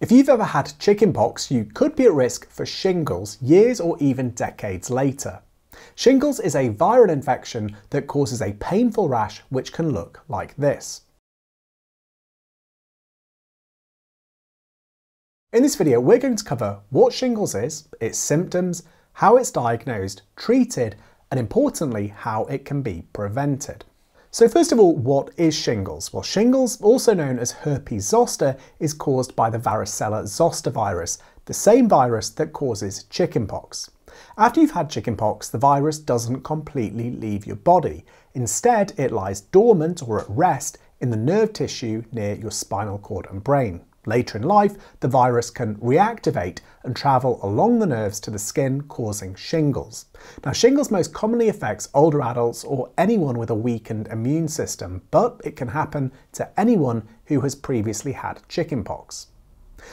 If you've ever had chickenpox, you could be at risk for shingles years or even decades later. Shingles is a viral infection that causes a painful rash which can look like this. In this video, we're going to cover what shingles is, its symptoms, how it's diagnosed, treated, and importantly, how it can be prevented. So first of all, what is shingles? Well, shingles, also known as herpes zoster, is caused by the varicella zoster virus, the same virus that causes chickenpox. After you've had chickenpox, the virus doesn't completely leave your body. Instead, it lies dormant or at rest in the nerve tissue near your spinal cord and brain. Later in life, the virus can reactivate and travel along the nerves to the skin, causing shingles. Now, shingles most commonly affects older adults or anyone with a weakened immune system, but it can happen to anyone who has previously had chickenpox.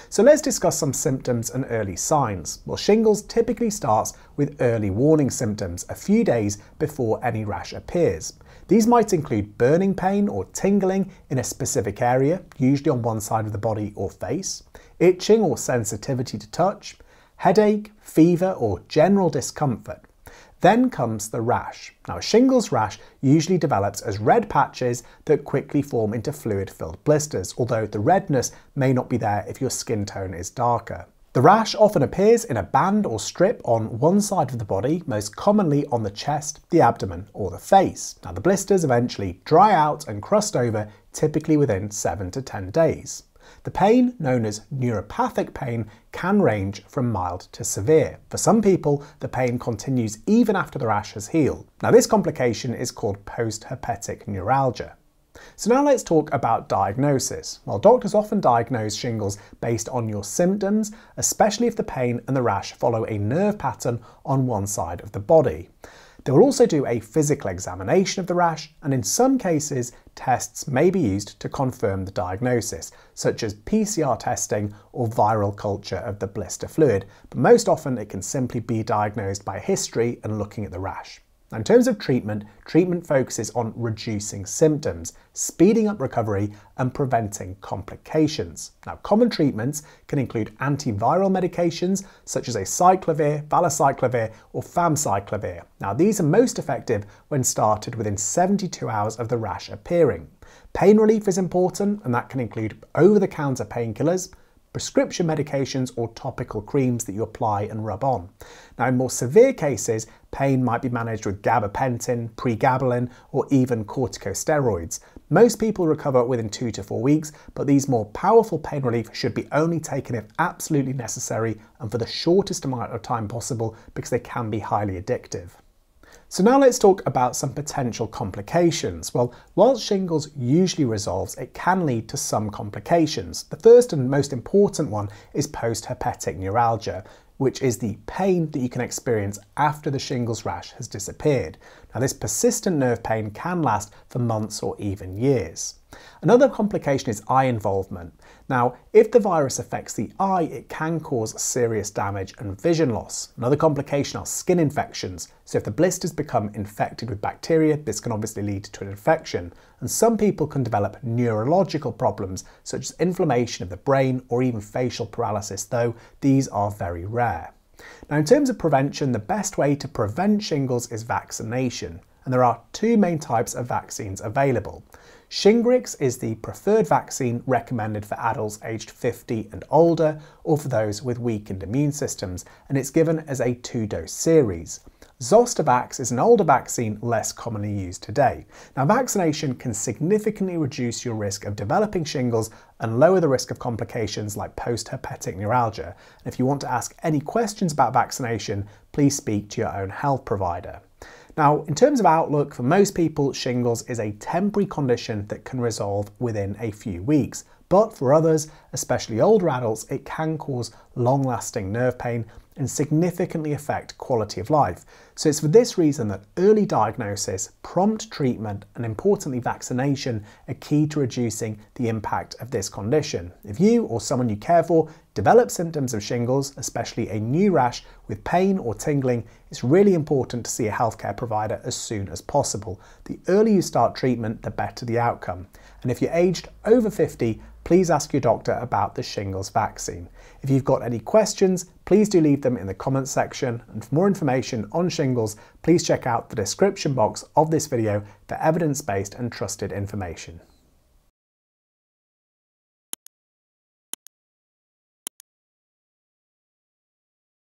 So let's discuss some symptoms and early signs. Well, shingles typically starts with early warning symptoms a few days before any rash appears. These might include burning pain or tingling in a specific area, usually on one side of the body or face, itching or sensitivity to touch, headache, fever or general discomfort. Then comes the rash. Now, a shingles rash usually develops as red patches that quickly form into fluid-filled blisters, although the redness may not be there if your skin tone is darker. The rash often appears in a band or strip on one side of the body, most commonly on the chest, the abdomen or the face. Now the blisters eventually dry out and crust over, typically within 7 to 10 days. The pain, known as neuropathic pain, can range from mild to severe. For some people, the pain continues even after the rash has healed. Now this complication is called post-herpetic neuralgia. So now let's talk about diagnosis. Well, doctors often diagnose shingles based on your symptoms, especially if the pain and the rash follow a nerve pattern on one side of the body. They will also do a physical examination of the rash, and in some cases, tests may be used to confirm the diagnosis, such as PCR testing or viral culture of the blister fluid, but most often it can simply be diagnosed by history and looking at the rash. In terms of treatment, treatment focuses on reducing symptoms, speeding up recovery and preventing complications. Now, common treatments can include antiviral medications such as acyclovir, valacyclovir or famciclovir. Now, these are most effective when started within 72 hours of the rash appearing. Pain relief is important and that can include over-the-counter painkillers, prescription medications or topical creams that you apply and rub on. Now in more severe cases, pain might be managed with gabapentin, pregabalin or even corticosteroids. Most people recover within two to four weeks, but these more powerful pain relief should be only taken if absolutely necessary and for the shortest amount of time possible because they can be highly addictive. So now let's talk about some potential complications. Well, whilst shingles usually resolves, it can lead to some complications. The first and most important one is post-herpetic neuralgia, which is the pain that you can experience after the shingles rash has disappeared. Now this persistent nerve pain can last for months or even years. Another complication is eye involvement. Now, if the virus affects the eye, it can cause serious damage and vision loss. Another complication are skin infections. So if the blisters become infected with bacteria, this can obviously lead to an infection. And some people can develop neurological problems, such as inflammation of the brain or even facial paralysis, though these are very rare. Now, in terms of prevention, the best way to prevent shingles is vaccination. And there are two main types of vaccines available. Shingrix is the preferred vaccine recommended for adults aged 50 and older or for those with weakened immune systems, and it's given as a two-dose series. Zostavax is an older vaccine less commonly used today. Now vaccination can significantly reduce your risk of developing shingles and lower the risk of complications like post-herpetic neuralgia. And if you want to ask any questions about vaccination, please speak to your own health provider. Now, in terms of outlook, for most people, shingles is a temporary condition that can resolve within a few weeks. But for others, especially older adults, it can cause long-lasting nerve pain and significantly affect quality of life. So it's for this reason that early diagnosis, prompt treatment and importantly vaccination are key to reducing the impact of this condition. If you or someone you care for develop symptoms of shingles, especially a new rash with pain or tingling, it's really important to see a healthcare provider as soon as possible. The earlier you start treatment, the better the outcome. And if you're aged over 50, please ask your doctor about the shingles vaccine. If you've got any questions, please do leave them in the comments section. And for more information on shingles, please check out the description box of this video for evidence-based and trusted information.